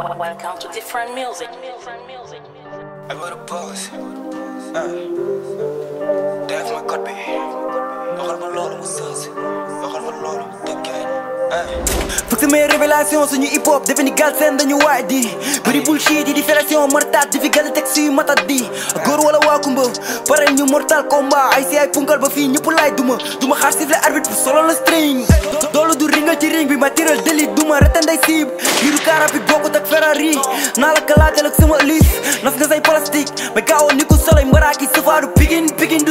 Welcome to different music. I wrote a pulse. Uh. Dance my copy. I got a lot of sauce. I got a lot of. fëgg samay révélation suñu hip hop defe ni gal seen dañu waaj di bëri bullshit yi di fellation martaat di fi a teg suy matat di góor wala waa kumba parel ñu mortal combat ay si ay punkal ba fii ñëpp laay duma duma xaar sif la arbitre pour solo la string doolu du ringal ci ring bi matériel délit duma retenday siib biiru car bokkut ak Ferrari naa la kalaatal ak sama liis nas nga say plastique mais gaawoon ni ko soloy mbaraaki safaa du pigin pigin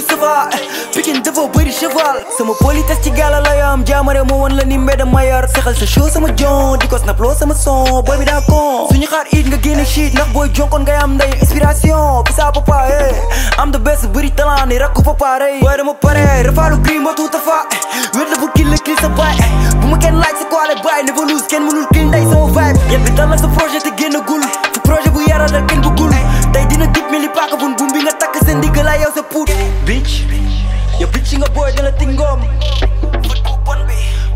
woon la ni mbedd ma yar sexal sa show sama jon di ko snap loo sama son booy bi daa kon suñu xaar it nga génne shit ndax booy jonkoon ngay am nday inspiration bi sa papa eh am the best bëri talent ni rakku papa rey booy dama pare rafaalu gri ma tuuta fa wét la bu kil la kil sa bu ma kenn laaj sa koale baay ne ba luus kenn mënul kil nday sama vibe yet bi dal sa projet te génn gul fu projet bu yaradal kenn bu gul tey dina dip mi li paaka bun bum nga takk sa ndigg laa yow sa bitch yow bitch nga booy dala tingoom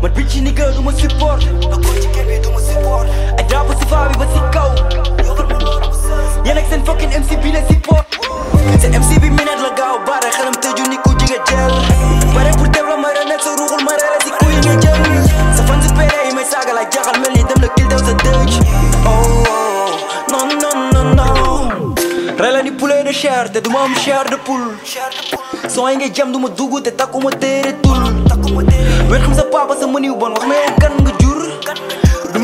ما تبيتش نيكا دوما سيبورت اقولتي كلبي دوما سيبورت اضرب صفابي بسيكو يا نكسن فوكين ام سي بي لا سيبورت انت ام سي بي من هاد لقاو بارا خدمت جوني كوجي جاوي ਸ਼ਹਿਰ ਤੇ ਦੁਮਾਮ ਸ਼ਹਿਰ ਦੇ ਪੁਲ ਸੋਏਂਗੇ ਜਮ ਦੁਮ ਦੁਗੂ ਤੇ ਤੱਕ ਉਮ ਤੇਰੇ ਤੁਲ ਵੇਲਕਮ ਸਾ ਪਾਪਾ ਸਾ ਮਨੀ ਉਬਨ ਵਾਸ ਮੈਂ ਕੰਨ ਗੁਜੁਰ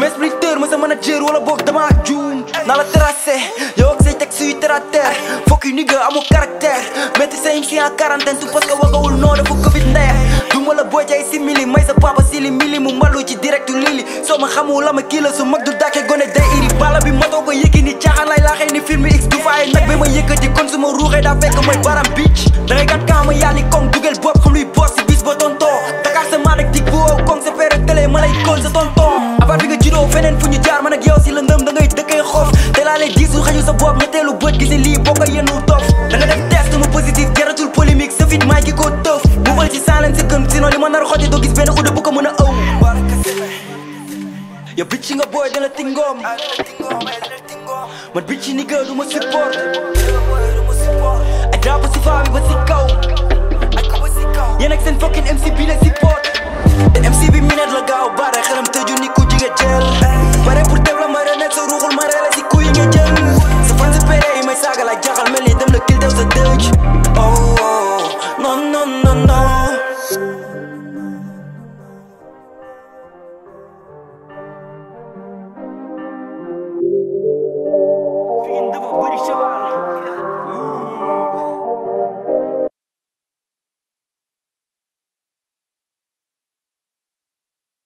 Mes Briteur, mas a manager wala bok dama jum Nala terase, yo ak say tek suy terater Fuck you nigga, amo karakter Meti sa MC a quarantaine, tu paska waka ul no da fuck covid ndeya Dum wala boy jay simili, mai sa papa sili mili Mu malu ci direct lili, so ma xamu la ma kila So mag du dake gone day iri Bala bi mato ko yekini caxan lay ni film x du fay nag ba ma yëkkati kon su ma ruuxee daa fekk mooy baram beach dangay gat kaa yàlli kong dugal bopp xam luy boos si bis ba tontoo Dakar sa maan ak dig bu woo kong sa feere télé ma lay kool sa tonton abat bi nga judoo feneen fu ñu jaar man ak yow si lëndëm da ngay dëkkee xoof te laa lay diisul xaju sa bopp ñetteelu bët gisi lii boo ko yenu dof da nga def test mu positif jaratul polémique sa fit maa ki koo tëf bu fal ci saalan si këm sinon li ma nar xotti doo a ëw ya bitch nga booy dala tingoom Man bitch nigga du musst support Ein Drabo sie fahren über Sikau Yanak sind fucking MC Bila support Der MC wie Minad lag